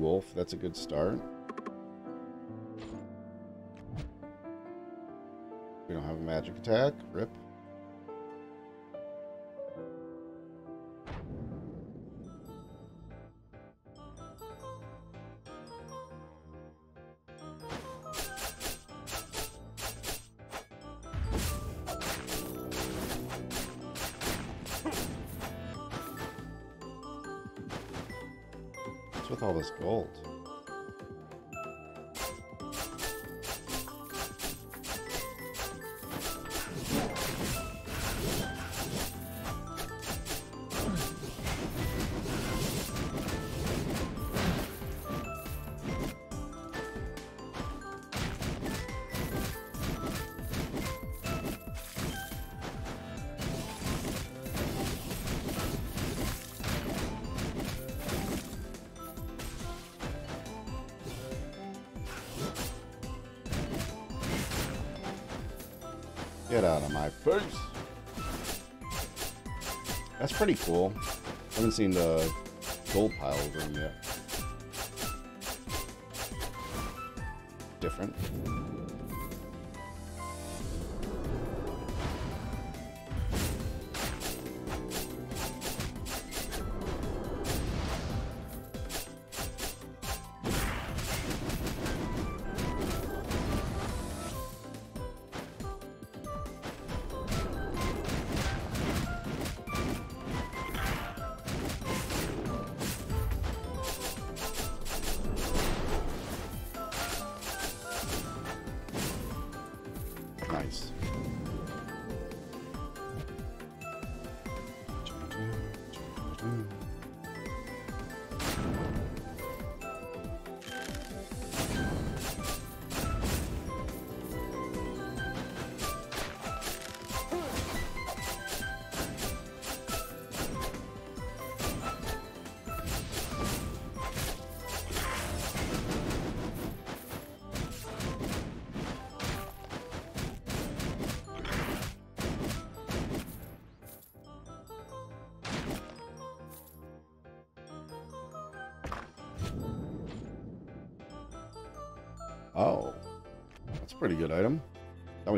Wolf, that's a good start. We don't have a magic attack. Rip. That's pretty cool. Haven't seen the gold pile over him yet. Different.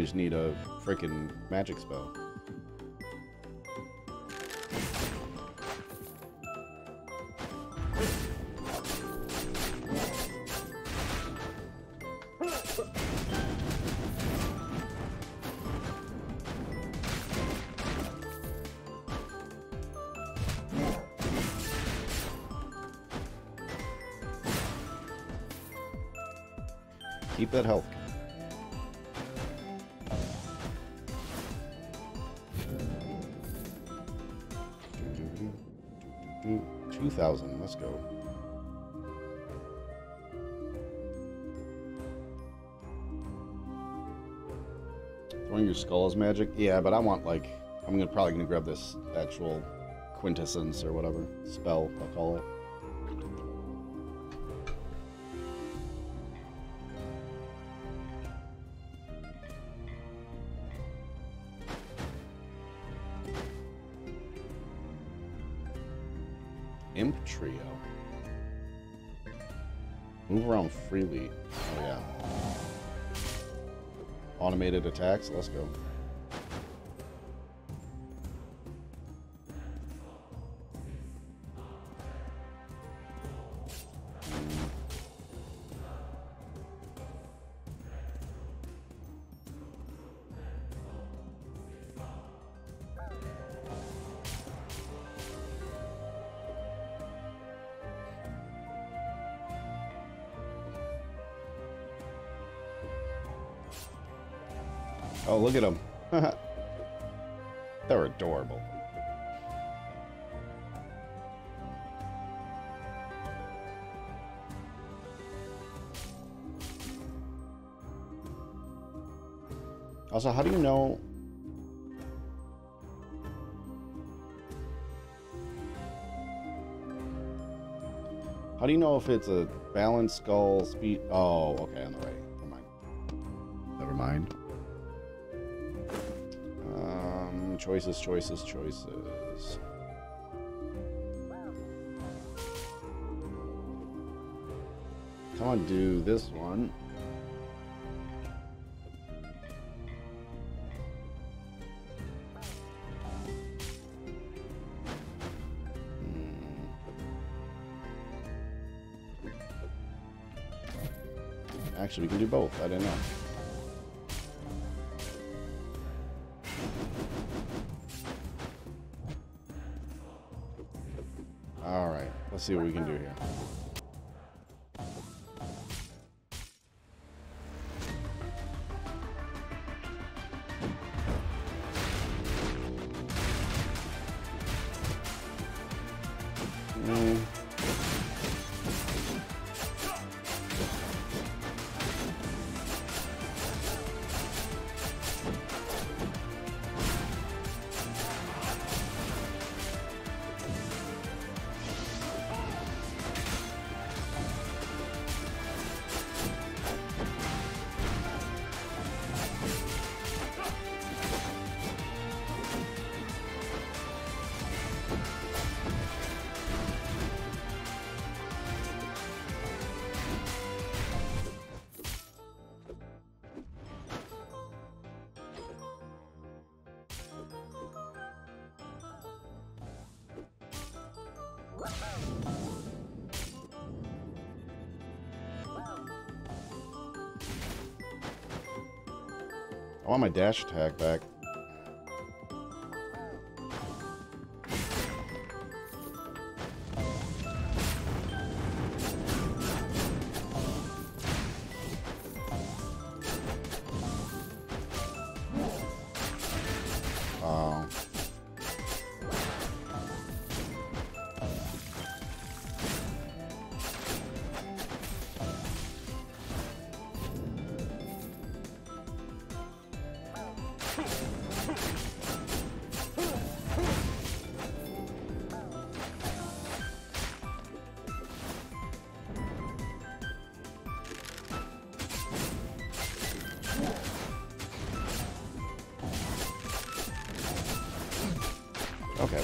Just need a freaking magic spell. Keep that health. Magic. Yeah, but I want like I'm gonna probably gonna grab this actual quintessence or whatever spell I'll call it. Imp Trio. Move around freely. Oh, yeah. Automated attacks. Let's go. Oh, look at them. They're adorable. Also, how do you know... How do you know if it's a balanced skull speed? Oh, okay, on the right. Choices, choices, choices. Come on, do this one. Hmm. Actually, we can do both. I didn't know. See what we can do here. Want my dash attack back.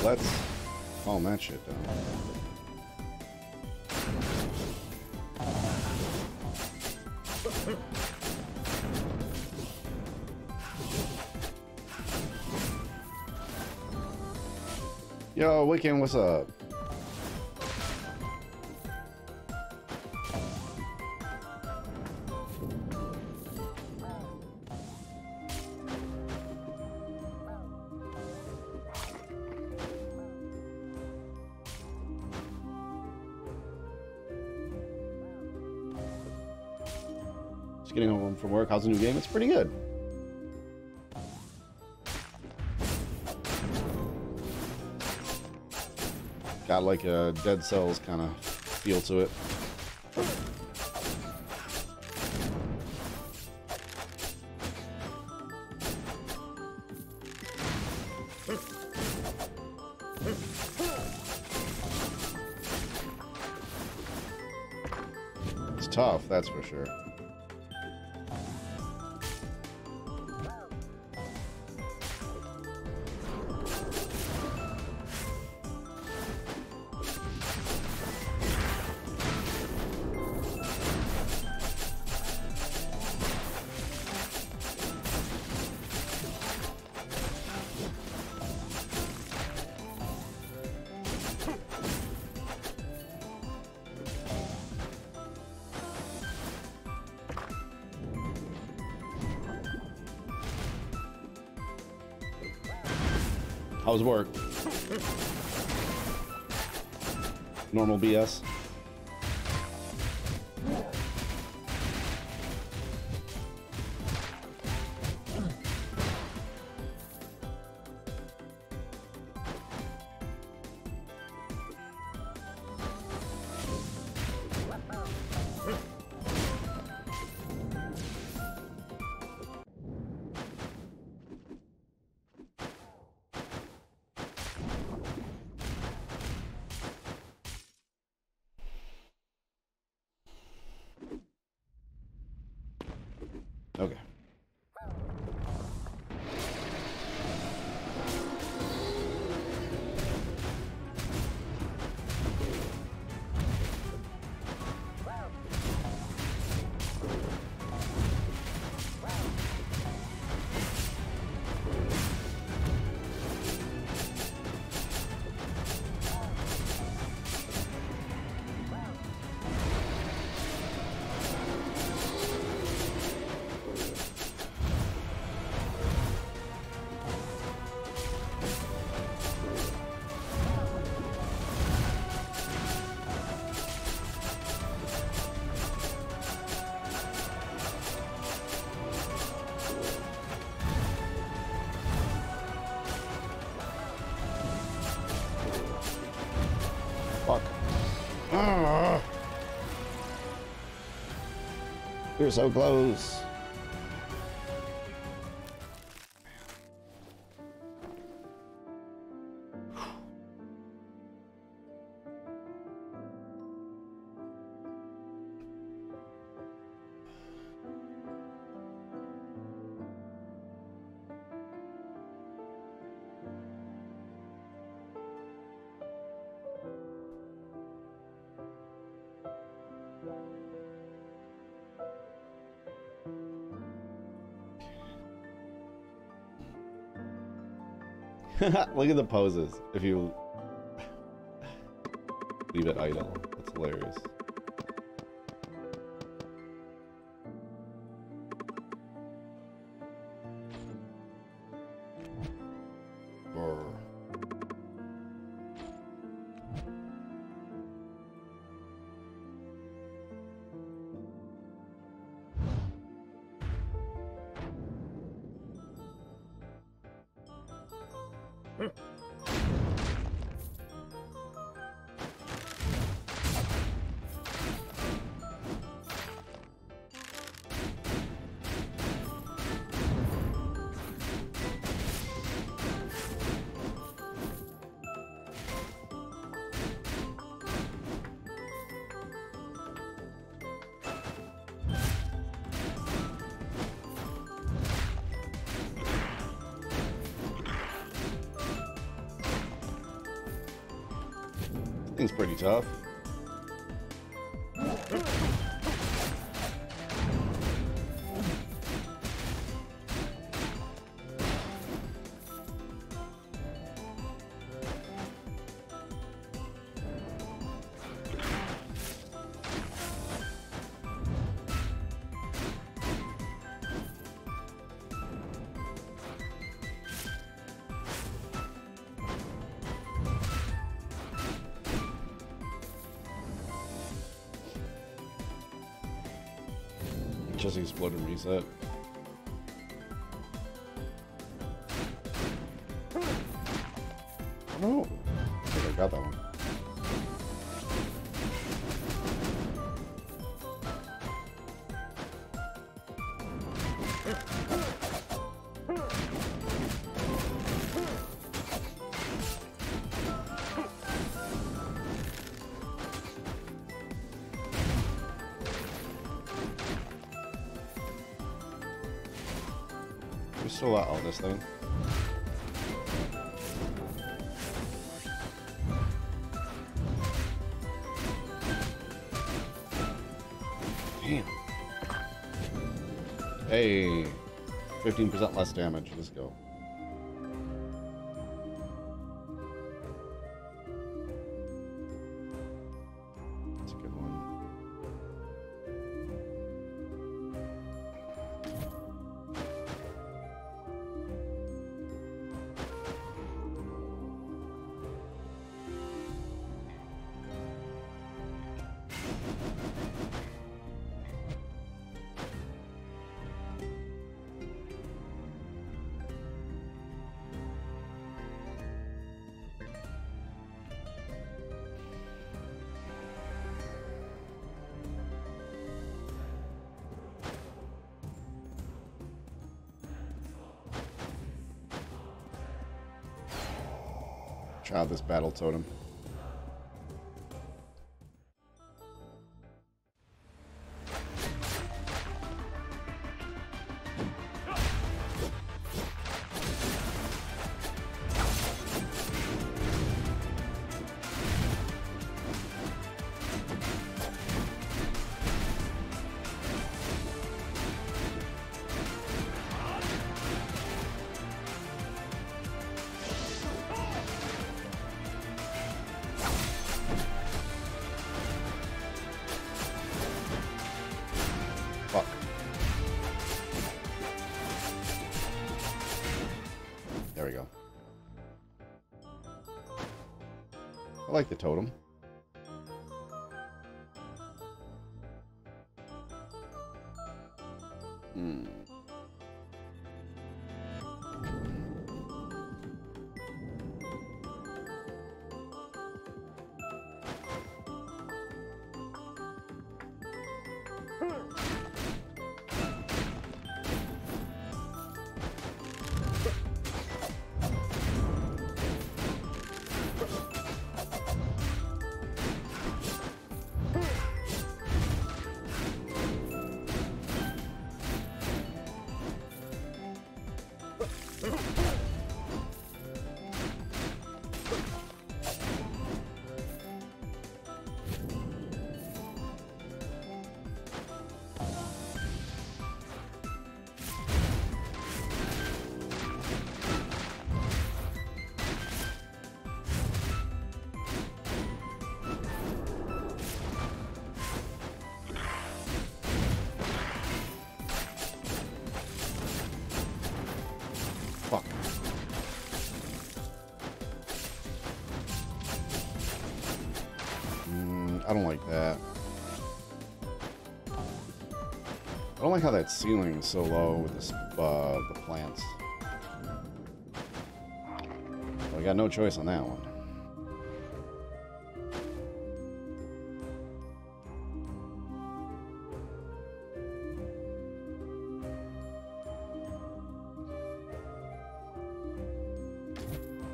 Let's calm that shit down. Yo, Wicken, what's up? From work. How's the new game? It's pretty good. Got like a Dead Cells kind of feel to it. It's tough, that's for sure. How's work? Normal BS. So close. Look at the poses. If you leave it idle, that's hilarious. Tough. Just explode and reset. 15% less damage. Let's go. Try this battle totem. Totem. Hmm. I don't like how that ceiling is so low with this, uh, the plants. I got no choice on that one.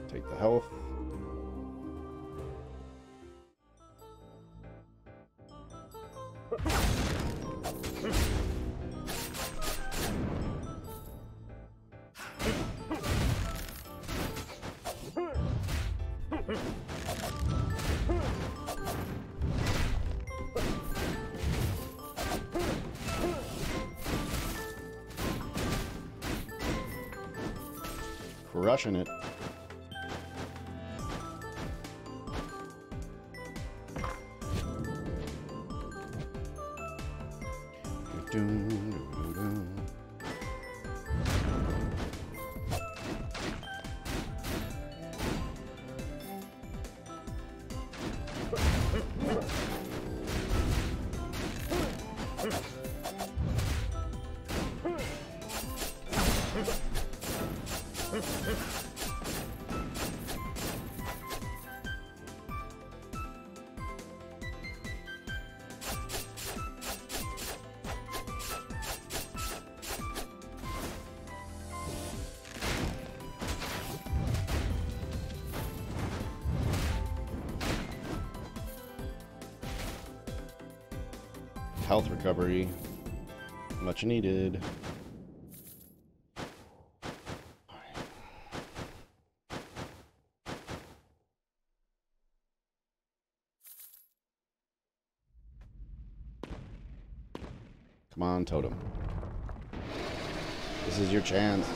Take the health. Crushing it. Health recovery. Much needed. Come on, Totem. This is your chance.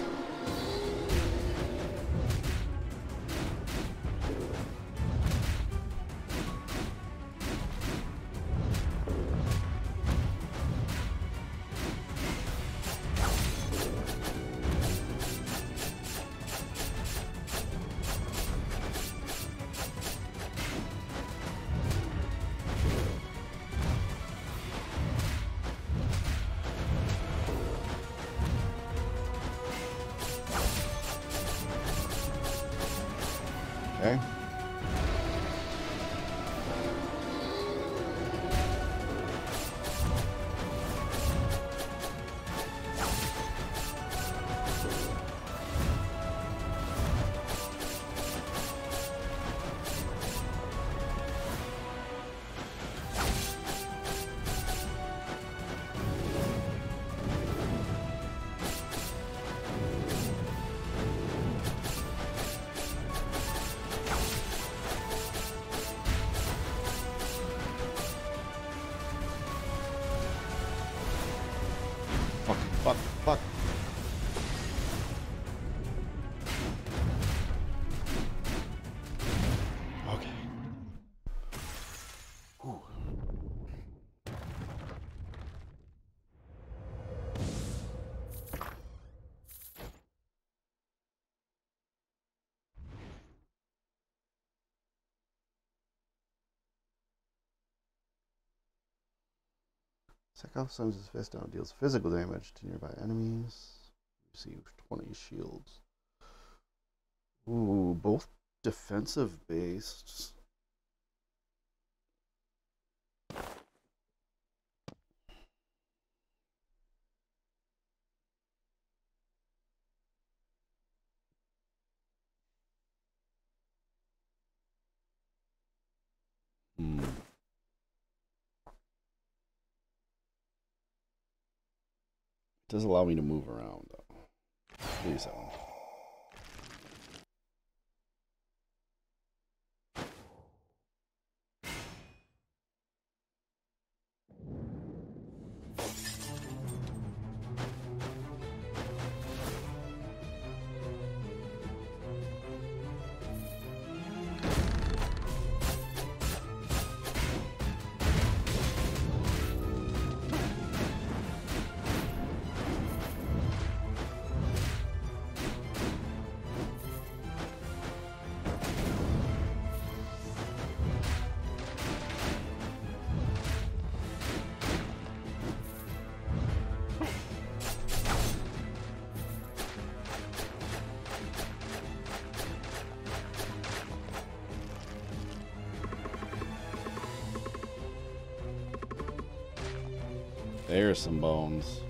Sekal sends his fist down, and deals physical damage to nearby enemies. Receive 20 shields. Ooh, both defensive based. Hmm. It does allow me to move around, though. Please. There's some bones.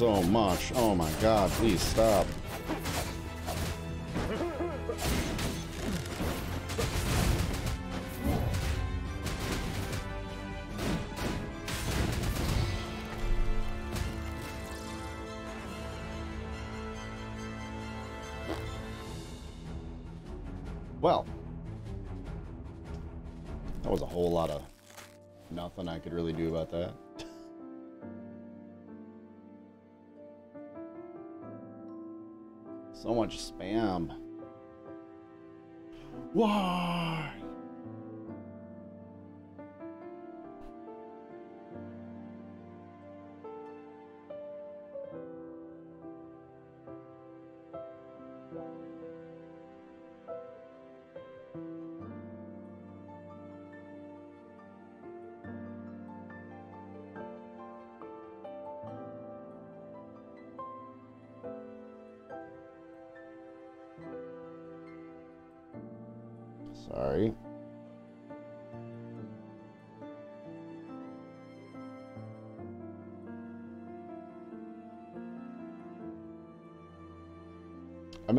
So much. Oh my god, please stop. Well, that was a whole lot of nothing I could really do about that. So much spam. Why?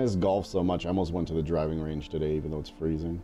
Miss golf so much. I almost went to the driving range today, even though it's freezing.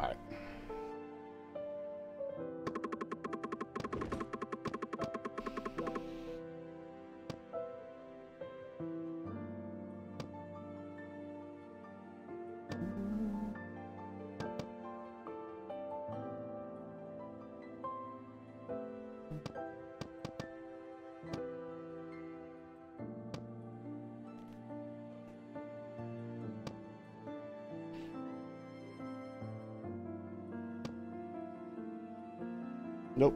Alright. Nope.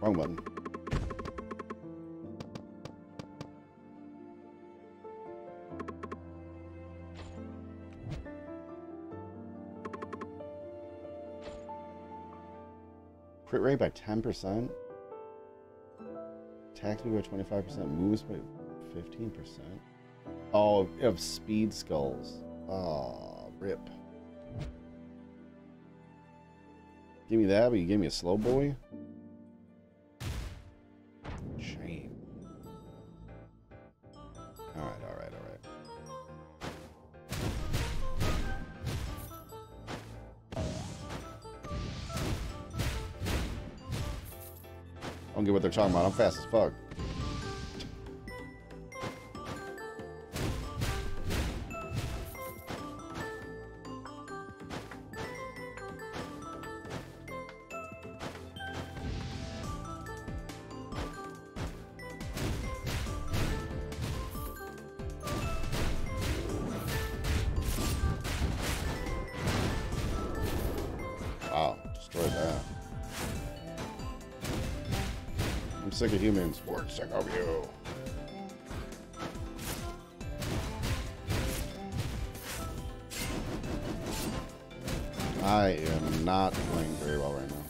Wrong button. Crit rate by 10%. Attack speed by 25%. Moves by 15%. Oh, of speed skulls. Oh, rip. Give me that, but you gave me a slow boy? Shame. Alright, alright, alright. I don't get what they're talking about. I'm fast as fuck. sick of humans. We're sick of you. I am not playing very well right now.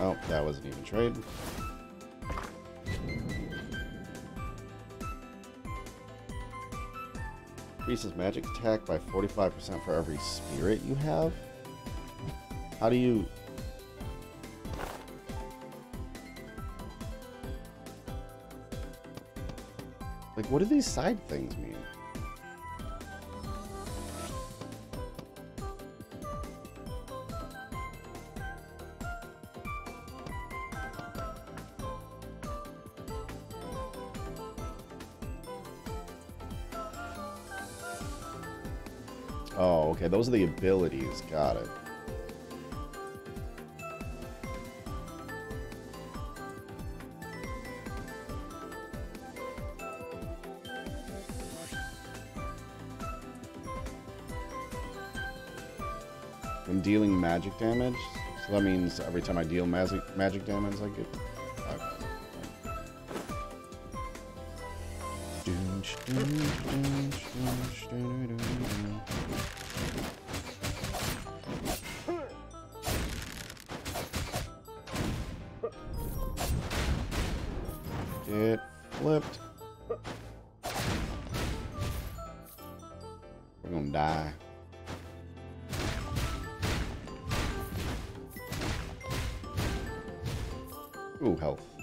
Oh, that wasn't even trade. Increases magic attack by 45% for every spirit you have? How do you Like, what do these side things mean? Oh, okay. Those are the abilities. Got it. Magic damage, so that means every time I deal magic magic damage, I get. Uh, uh, get flipped. We're gonna die. Ooh, health.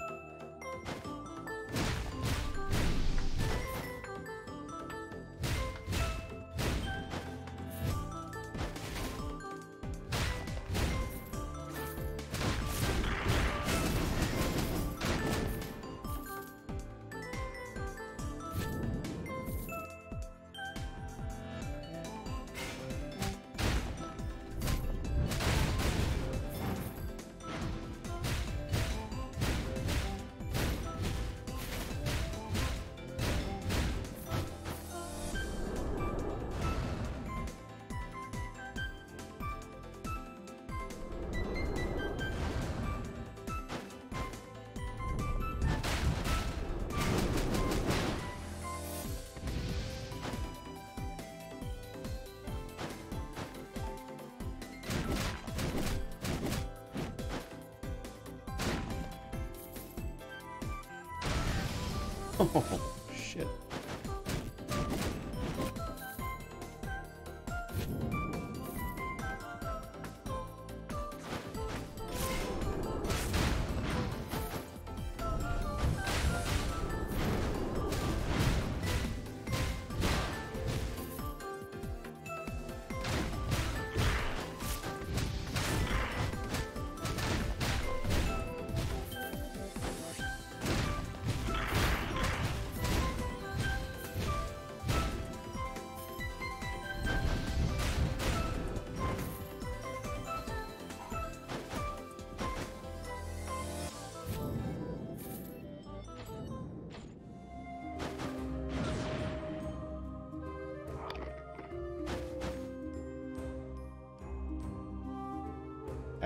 Oh.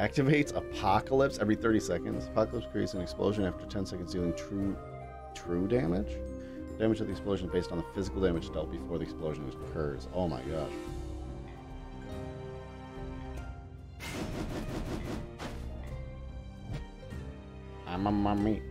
Activates Apocalypse every 30 seconds. Apocalypse creates an explosion after 10 seconds, dealing true true damage. Damage of the explosion is based on the physical damage dealt before the explosion occurs. Oh my gosh. I'm a mummy.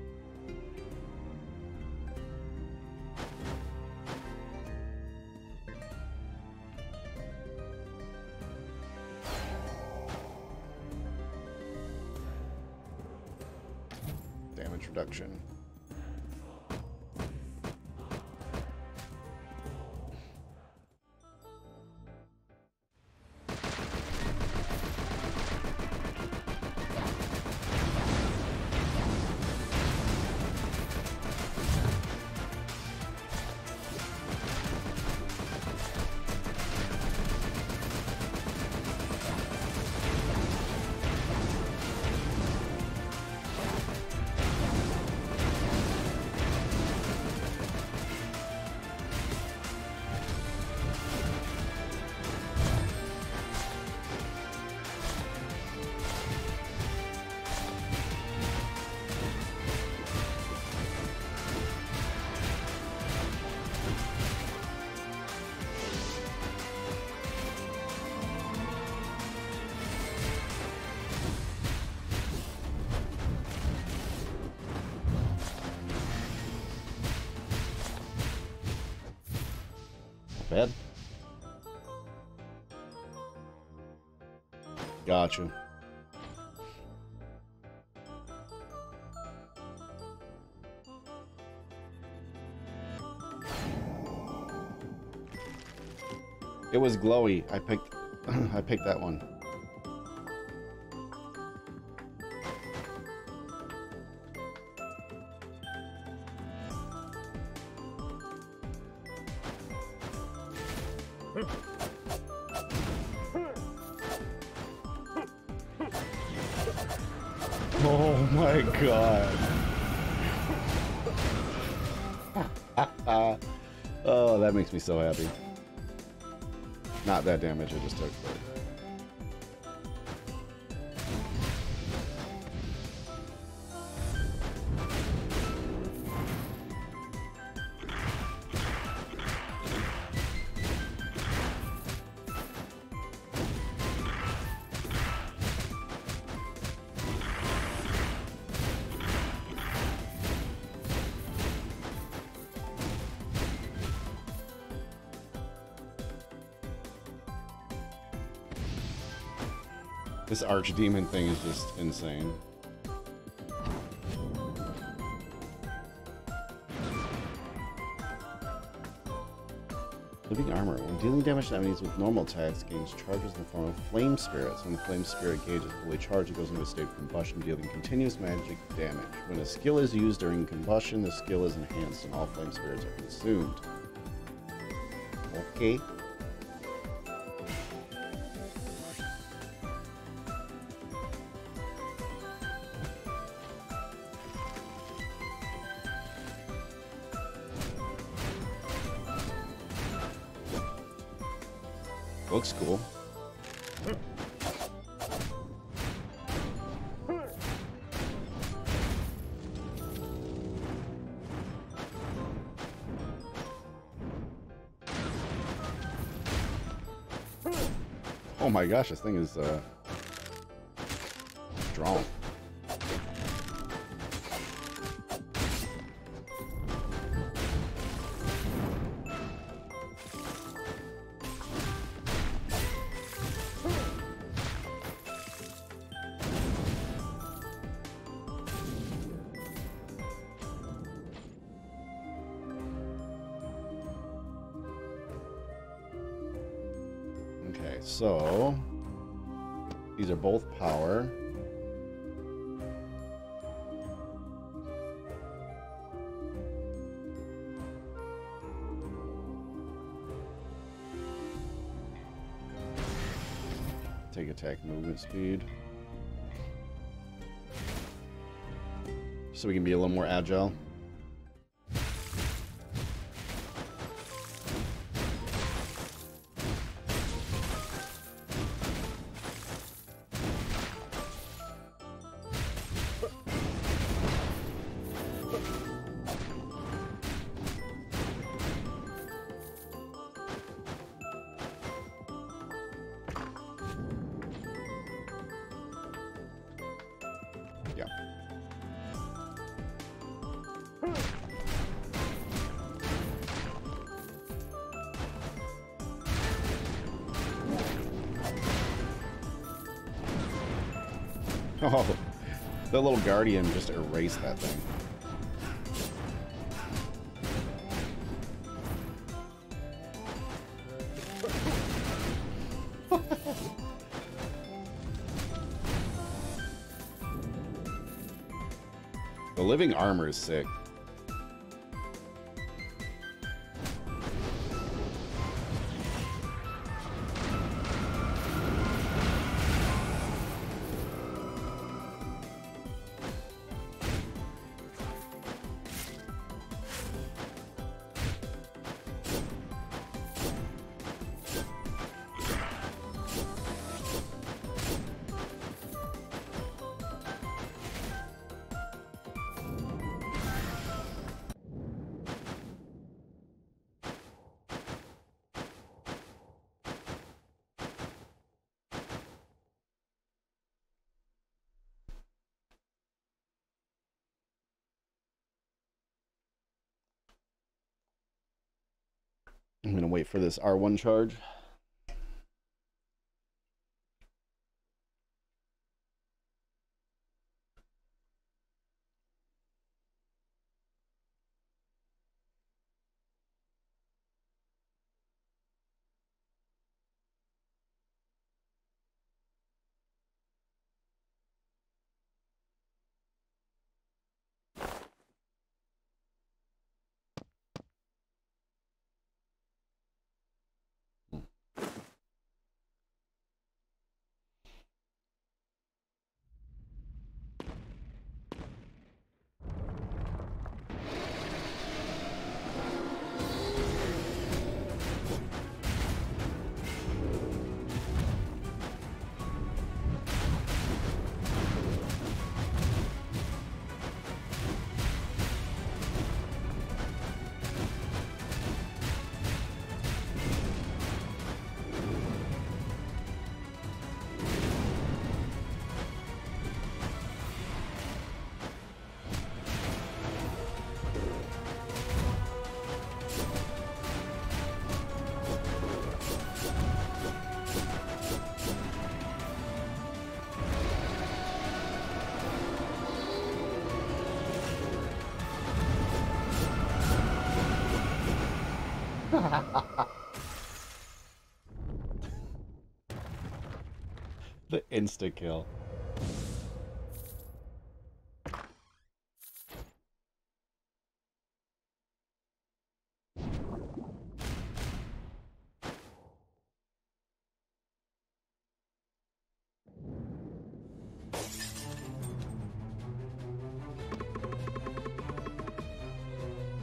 It was glowy. I picked I picked that one. Oh my god. oh, that makes me so happy. Not that damage I just took, but... archdemon thing is just insane. Living armor. When dealing damage to enemies with normal attacks, gains charges in the form of flame spirits. When the flame spirit gauge is fully charged, it goes into a state of combustion, dealing continuous magic damage. When a skill is used during combustion, the skill is enhanced and all flame spirits are consumed. Okay. Looks cool. Oh my gosh, this thing is uh, strong. Movement speed. So we can be a little more agile. Oh, the little guardian just erased that thing. The living armor is sick. I'm gonna wait for this R1 charge. the insta kill.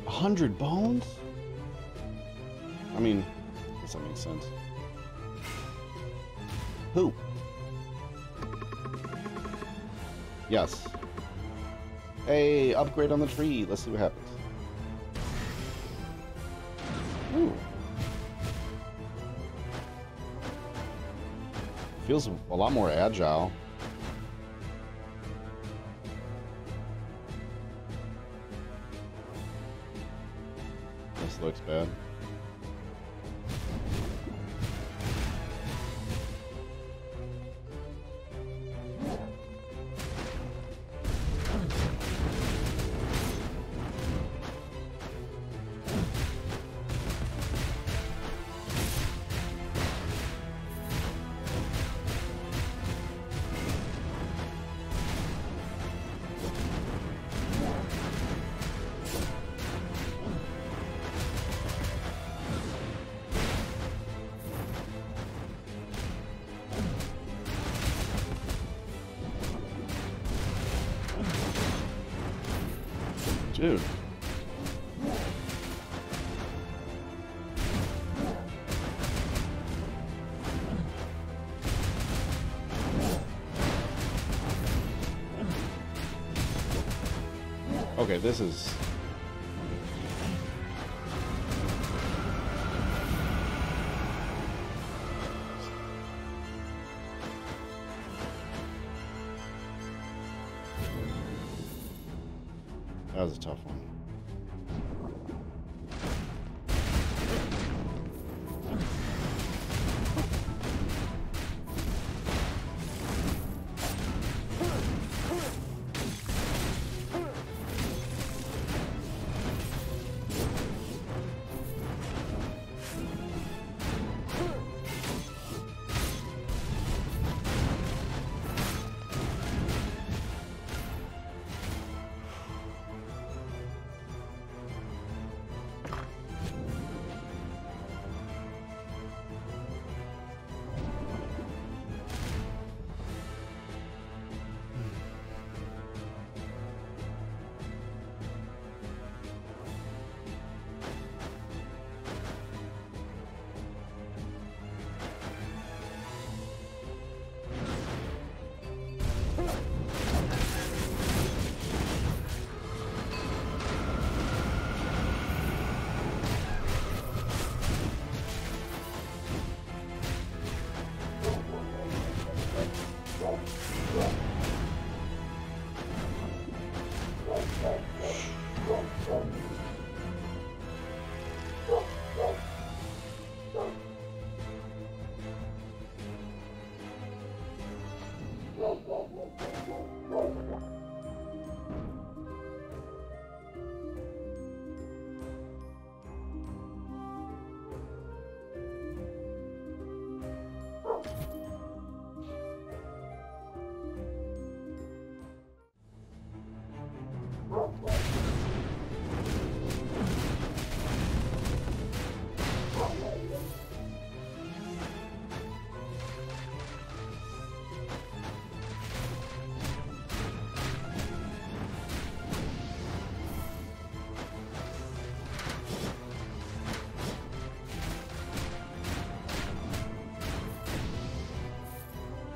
Hundred bones? Sense. Who? Yes. Hey, upgrade on the tree. Let's see what happens. Ooh. Feels a lot more agile. Dude. Okay, this is...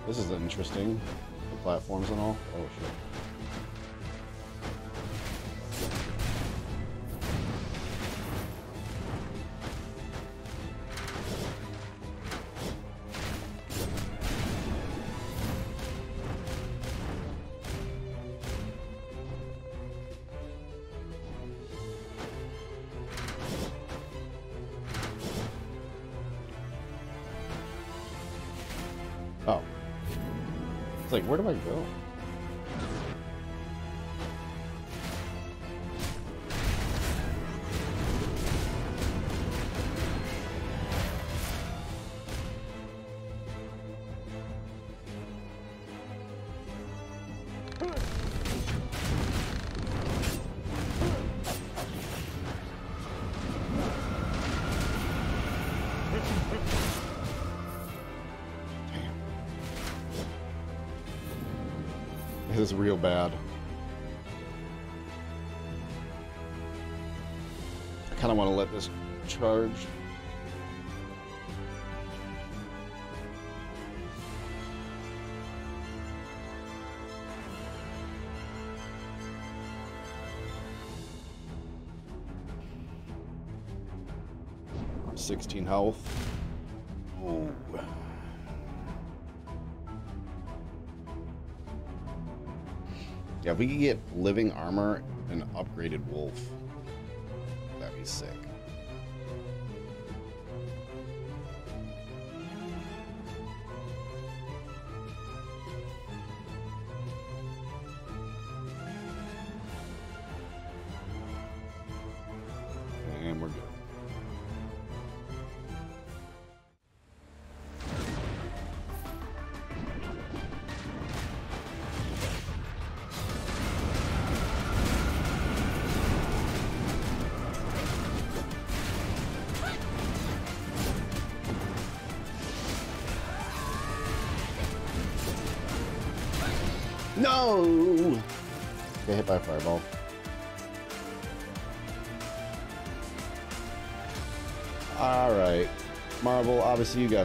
This is interesting. The platforms and all. Oh shit. Real bad. I kind of want to let this charge. Sixteen health. Yeah, if we could get living armor and upgraded wolf, that'd be sick.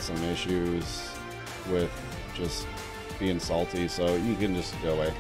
Some issues with just being salty, so you can just go away.